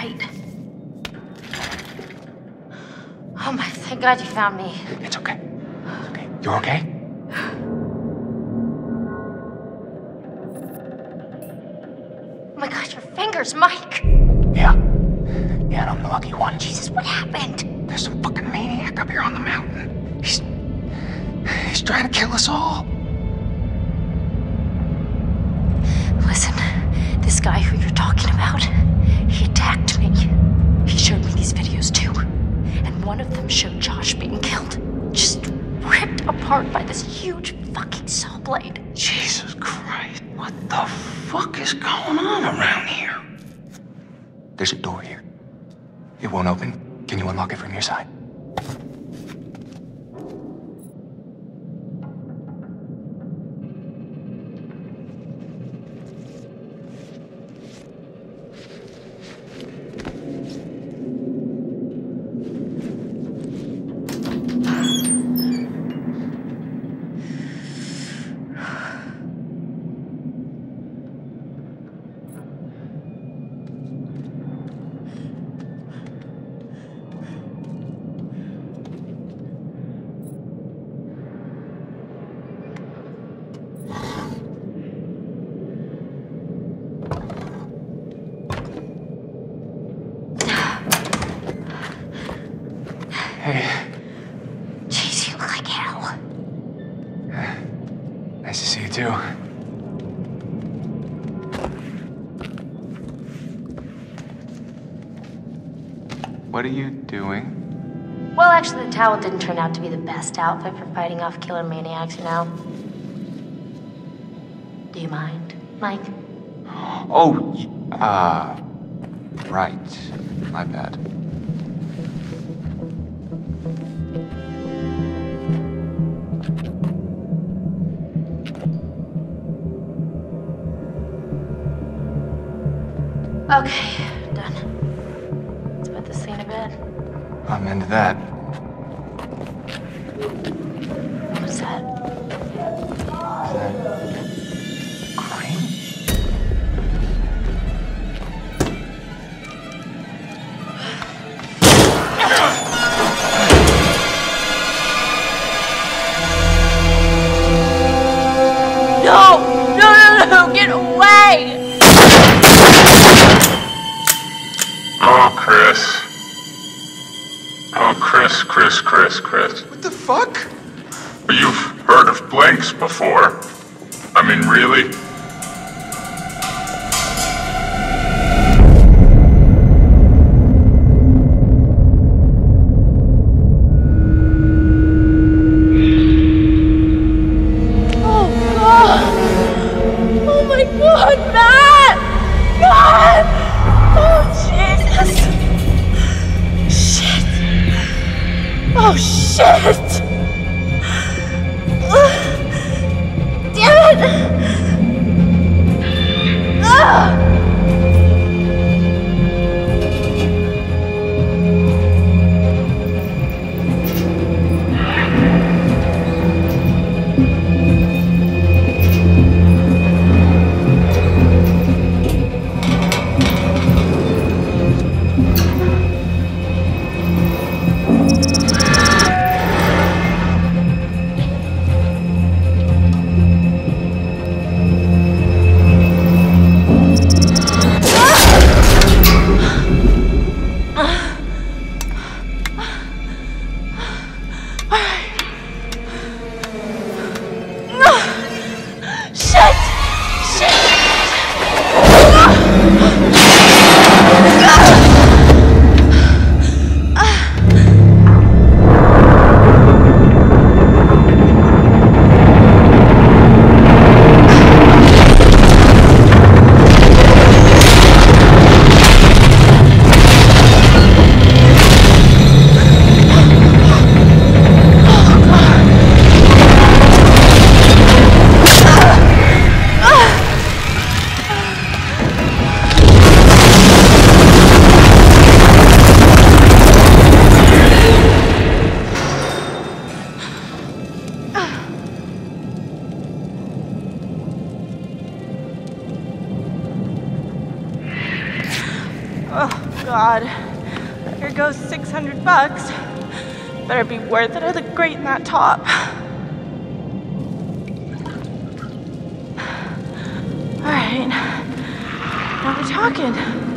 tight. Oh my, thank God you found me. It's okay. It's okay. You're okay? Oh my God, your fingers, Mike. Yeah. Yeah, and I'm the lucky one. Jesus, what happened? There's some fucking maniac up here on the mountain. He's. He's trying to kill us all. Listen, this guy who you're talking about, he attacked me. He showed me these videos too. And one of them showed Josh being killed. Just ripped apart by this huge fucking saw blade. Jesus Christ. What the fuck is going on around here? There's a door here. It won't open. Can you unlock it from your side? Hey, Jeez, you look like hell. nice to see you too. What are you doing? Well, actually, the towel didn't turn out to be the best outfit for fighting off killer maniacs, you know. Do you mind, Mike? Oh, uh, right. My bad. Okay, done. Let's put this thing to bed. I'm into that. Here goes 600 bucks. Better be worth it. I look great in that top. All right. Now we're talking.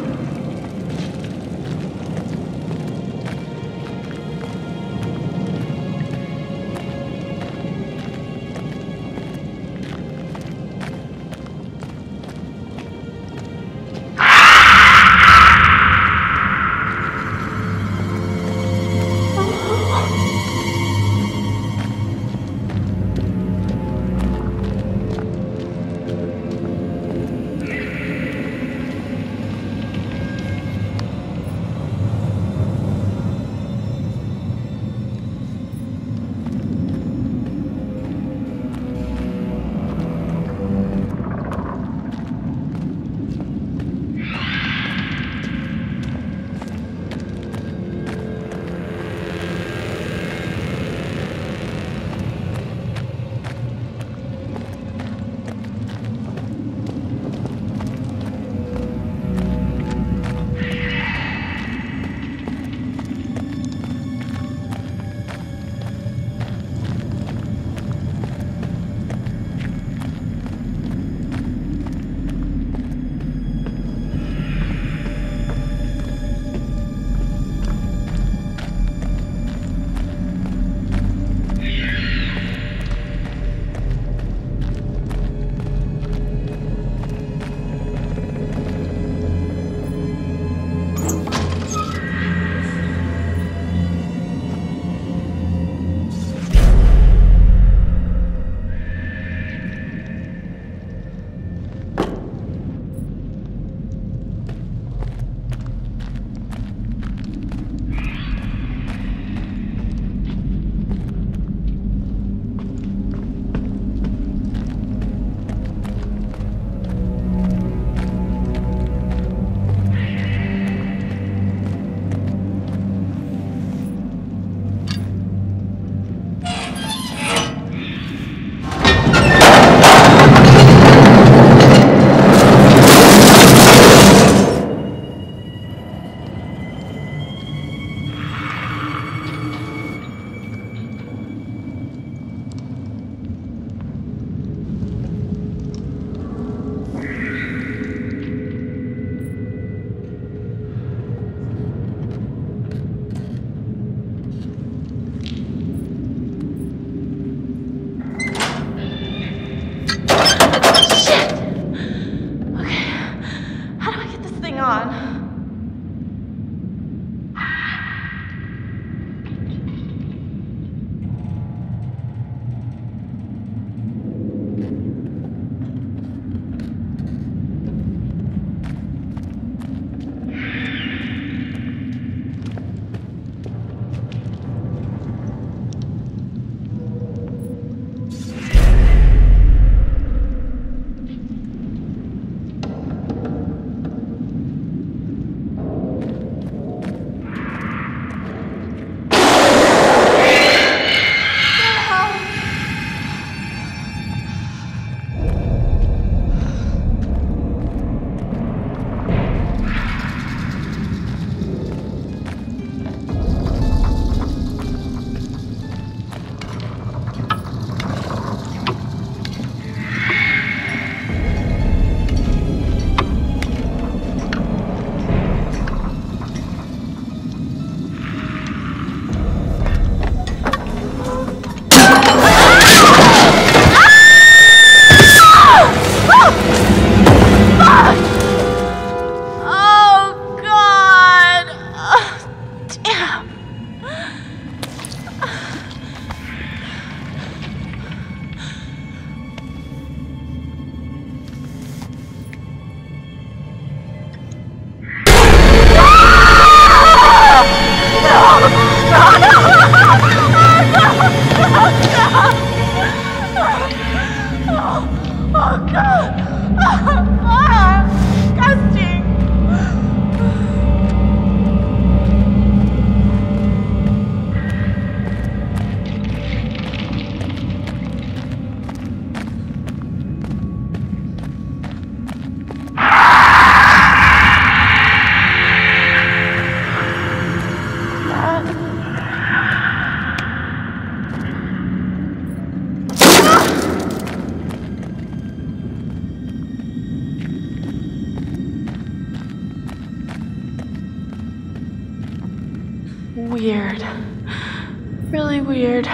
Weird. Really weird.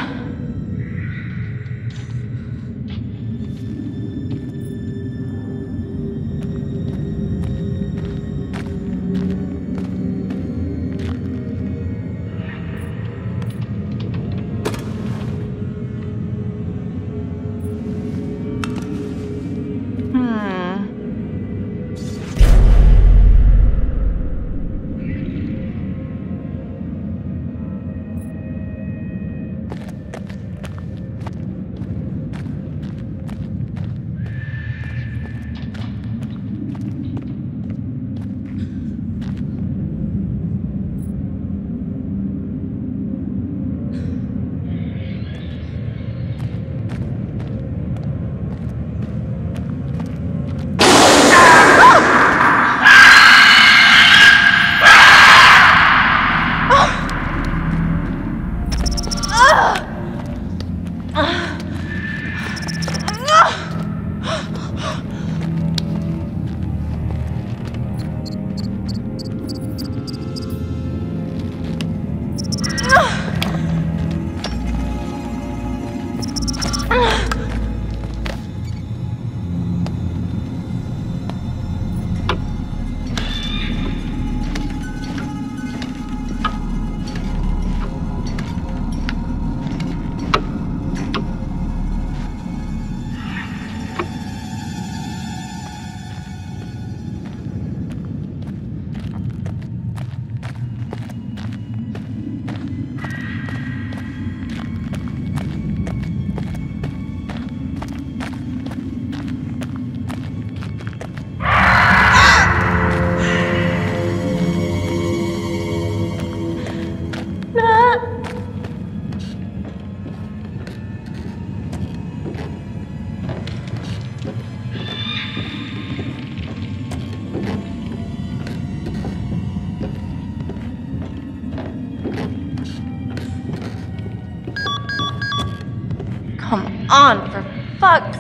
On, for fuck's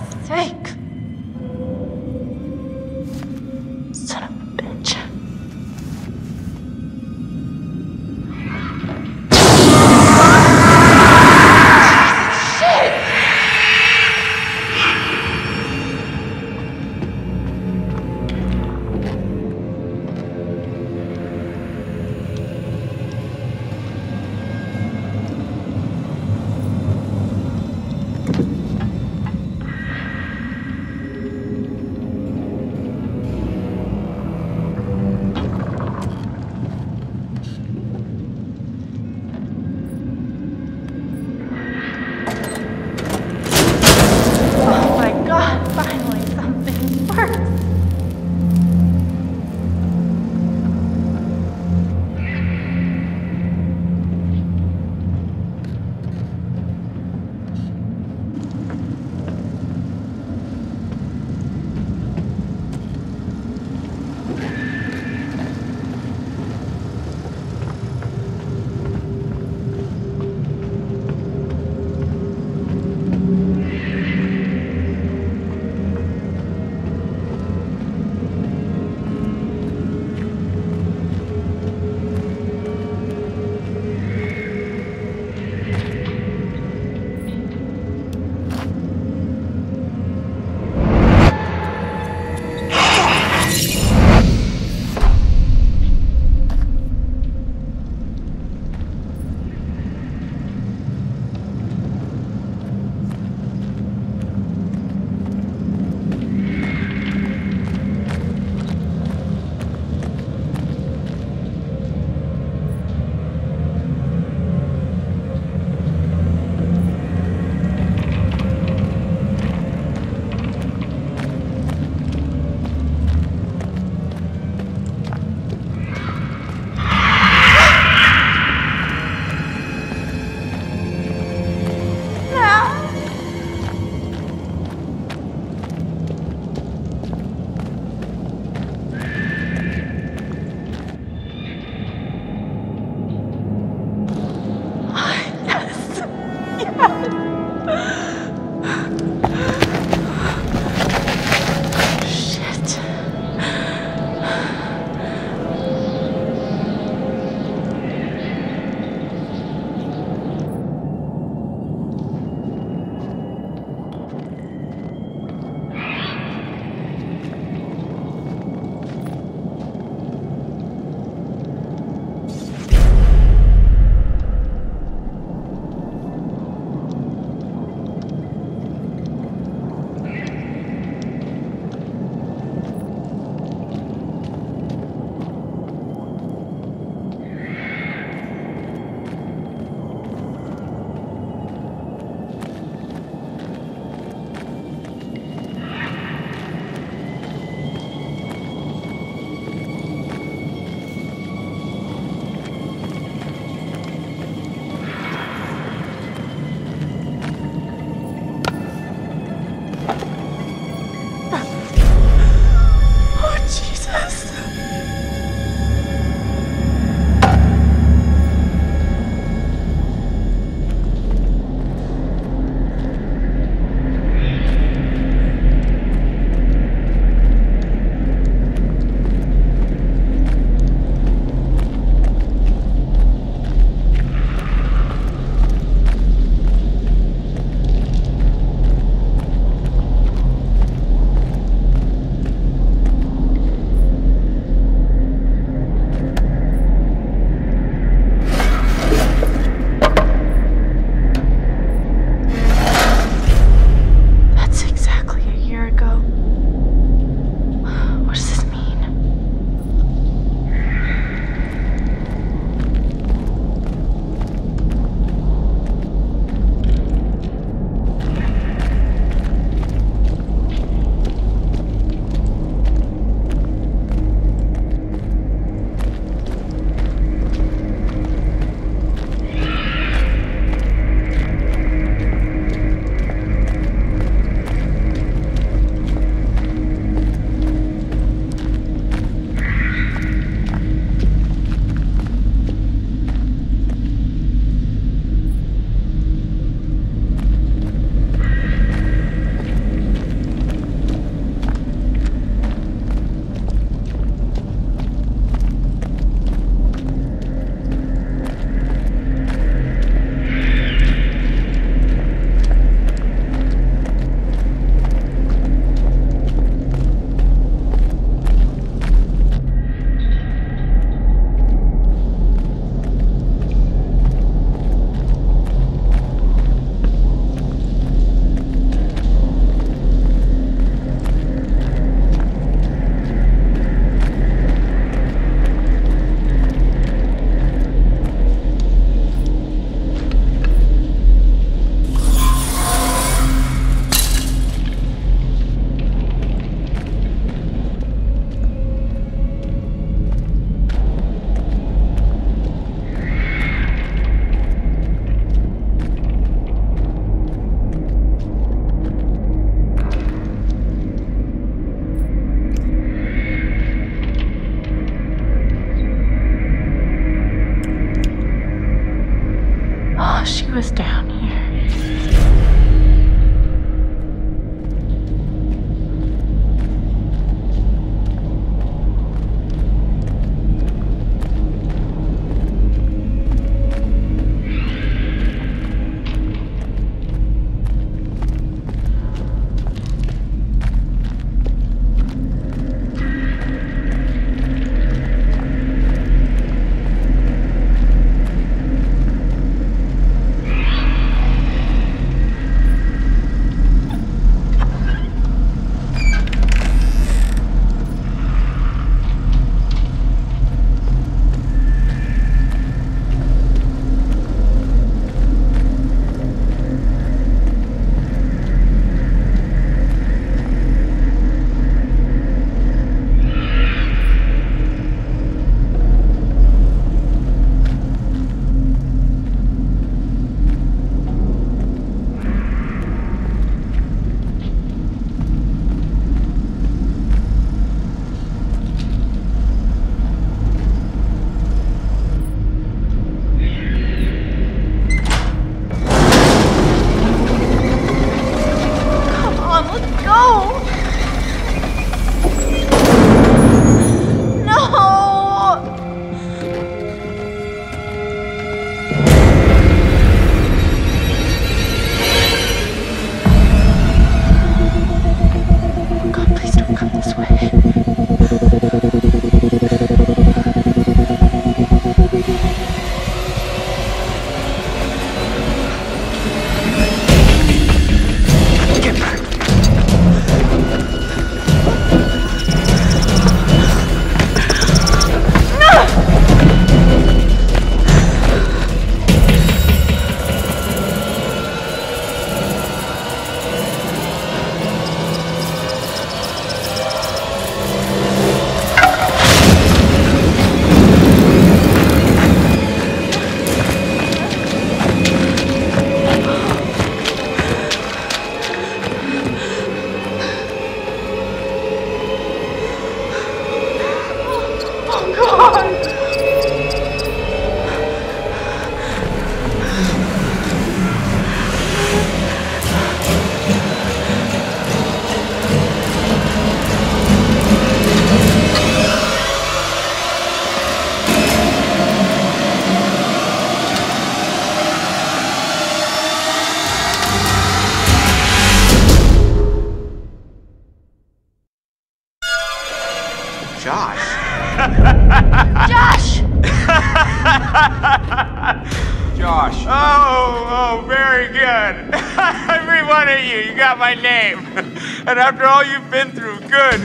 after all you've been through, good,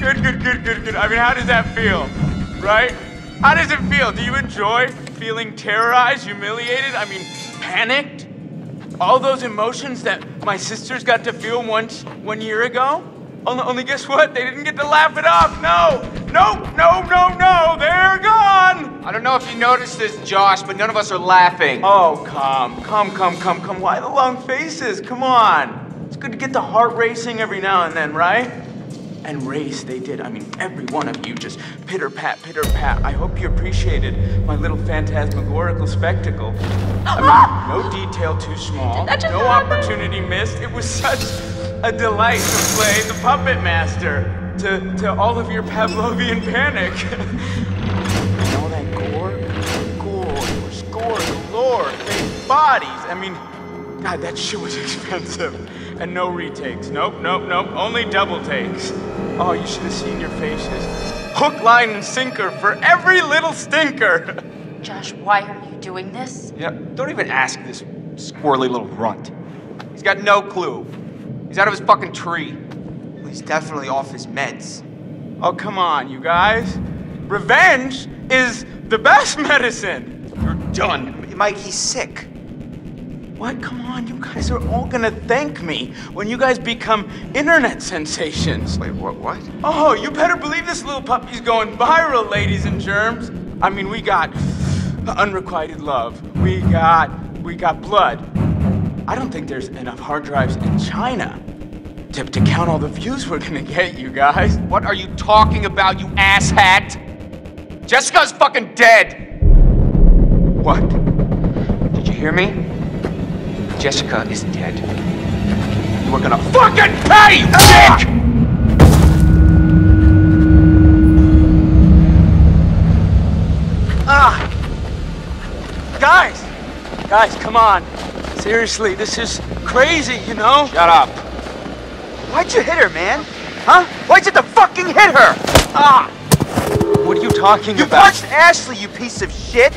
good, good, good, good, good. I mean, how does that feel? Right? How does it feel? Do you enjoy feeling terrorized, humiliated? I mean, panicked? All those emotions that my sisters got to feel once, one year ago? Only, only guess what? They didn't get to laugh it off. No, no, no, no, no. They're gone. I don't know if you noticed this, Josh, but none of us are laughing. Oh, come, come, come, come, come. Why the long faces? Come on. Good to get the heart racing every now and then, right? And race, they did. I mean, every one of you just pitter pat, pitter pat. I hope you appreciated my little phantasmagorical spectacle. I mean, no detail too small, no happen? opportunity missed. It was such a delight to play the puppet master to, to all of your Pavlovian panic. And all that gore, gore, gore galore, fake bodies. I mean, God, that shit was expensive. And no retakes. Nope, nope, nope. Only double takes. Oh, you should have seen your faces. Hook, line, and sinker for every little stinker. Josh, why are you doing this? Yeah, don't even ask this squirrely little runt. He's got no clue. He's out of his fucking tree. Well, he's definitely off his meds. Oh, come on, you guys. Revenge is the best medicine. You're done. Mike, he's sick. What? Come on, you guys are all gonna thank me when you guys become internet sensations. Wait, what? What? Oh, you better believe this little puppy's going viral, ladies and germs. I mean, we got unrequited love. We got we got blood. I don't think there's enough hard drives in China to, to count all the views we're gonna get, you guys. What are you talking about, you asshat? Jessica's fucking dead. What? Did you hear me? Jessica is dead. You are gonna fucking pay, dick! Ah! Guys! Guys, come on. Seriously, this is crazy, you know? Shut up. Why'd you hit her, man? Huh? Why'd you have to fucking hit her? Ah! What are you talking You about? punched Ashley, you piece of shit!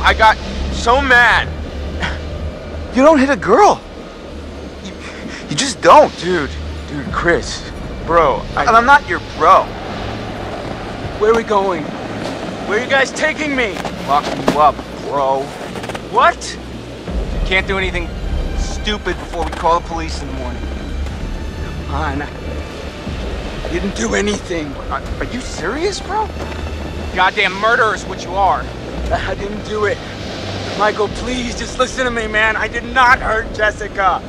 I got so mad. You don't hit a girl. You, you just don't. Dude, dude, Chris, bro, And I, I'm not your bro. where are we going? Where are you guys taking me? Locking you up, bro. What? Can't do anything stupid before we call the police in the morning. Come on. I didn't do anything. Are, are you serious, bro? Goddamn murderer is what you are. I didn't do it. Michael, please just listen to me, man. I did not hurt Jessica.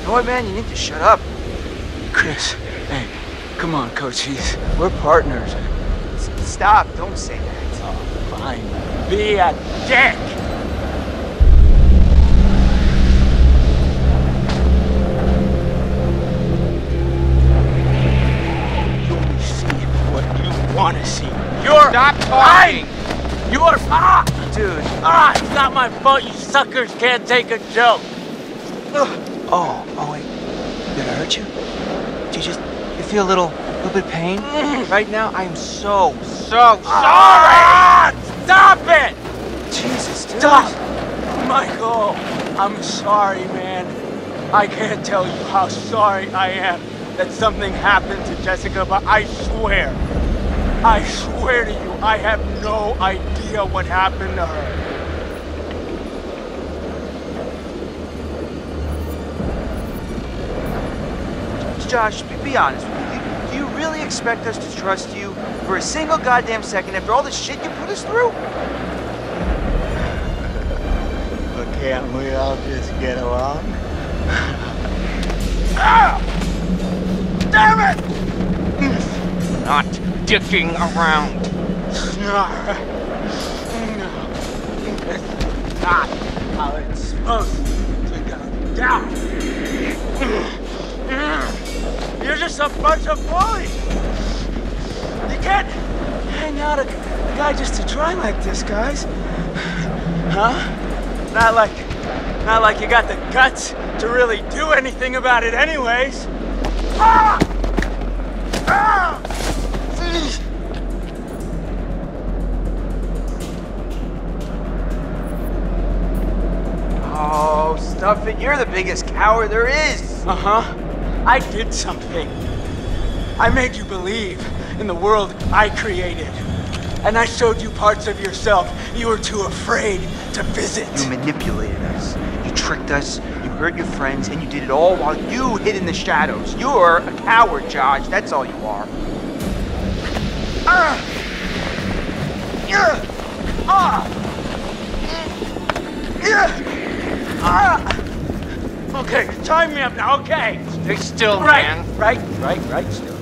You know what, man? You need to shut up. Chris, hey, come on, coach. He's, we're partners. S- stop. Don't say that. Oh, fine. Be a dick. You're Stop talking. fine. You are ah, Dude. ah. It's not my fault. You suckers can't take a joke. Oh, oh wait. Did I hurt you? Do you just you feel a little a little bit of pain? right now I am so, so Ah, stop it! Jesus, dude. Stop! Michael, I'm sorry, man. I can't tell you how sorry I am that something happened to Jessica, but I swear, I swear to you, I have no idea what happened to her. Josh, be, be honest with me. Do, do you really expect us to trust you for a single goddamn second after all the shit you put us through? Look, Can't we all just get along? ah! Damn it! Not dicking around. It's not how it's supposed to go down. You're just a bunch of bullies. You can't hang out a, a guy just to try like this, guys. Huh? Not like, not like you got the guts to really do anything about it anyways. Ah! Ah! Oh, stuff it. You're the biggest coward there is. Uh huh. I did something. I made you believe in the world I created. And I showed you parts of yourself you were too afraid to visit. You manipulated us. You tricked us. You hurt your friends, and you did it all while you hid in the shadows. You're a coward, Josh. That's all you are. Ah! Yeah! Ah! Yeah! Ah! Okay, time me up now, okay. Stay still, Right, man. right, right, right, still.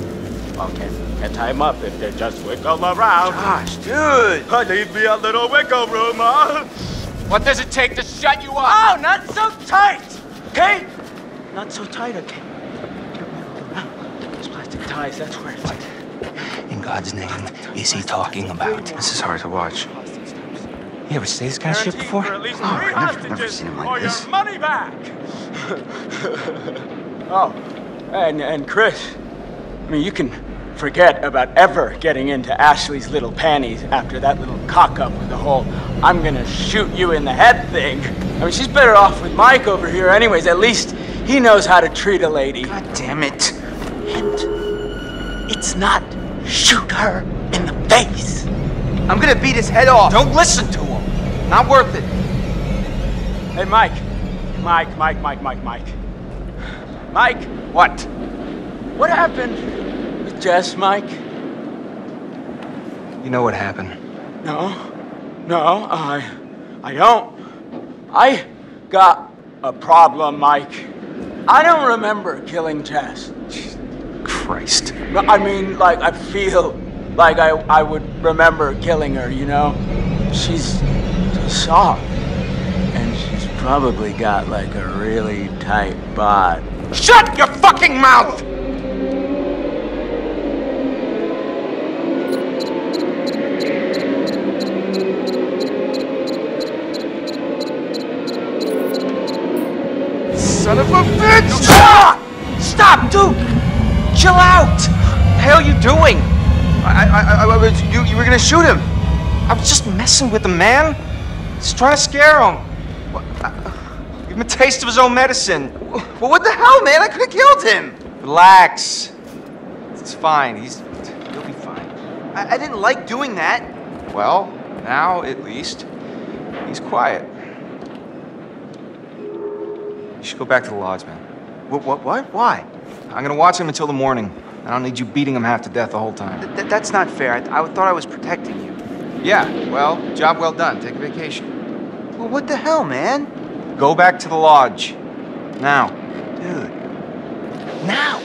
Okay, can tie 'em up if they just wiggle around. Josh, dude. Leave me a little wiggle room, huh? What does it take to shut you up? Oh, not so tight, okay? Not so tight, okay? Those plastic ties, that's where it's In God's name, is he talking about? This is hard to watch. You ever see this kind of shit before? For at least Oh, three I've never, never seen him or like this. your money back. oh, and and Chris, I mean, you can forget about ever getting into Ashley's little panties after that little cock up with the whole "I'm gonna shoot you in the head" thing. I mean, she's better off with Mike over here, anyways. At least he knows how to treat a lady. God damn it. And it's not shoot her in the face. I'm gonna beat his head off. Don't listen to him. Not worth it. Hey, Mike. Mike, Mike, Mike, Mike, Mike. Mike, What? what happened with Jess, Mike? You know what happened? No, no, I, I don't. I got a problem, Mike. I don't remember killing Jess. Christ. I mean, like, I feel like I, I would remember killing her, you know? She's soft. And she's probably got, like, a really tight bod. Shut your fucking mouth! Son of a bitch! Stop! Stop, dude! Chill out! What The hell are you doing? I, I, I, I was, you, you were gonna shoot him. I was just messing with him, man. Just trying to scare him. What, uh, give him a taste of his own medicine. Well, what the hell, man? I could have killed him. Relax. It's fine. He's, he'll be fine. I, I didn't like doing that. Well, now at least he's quiet. You should go back to the lodge, man. What? What? What? Why? I'm gonna watch him until the morning. I don't need you beating him half to death the whole time. Th th that's not fair. I, th I thought I was protecting you. Yeah, well, job well done. Take a vacation. Well, what the hell, man? Go back to the lodge. Now. Dude. Now!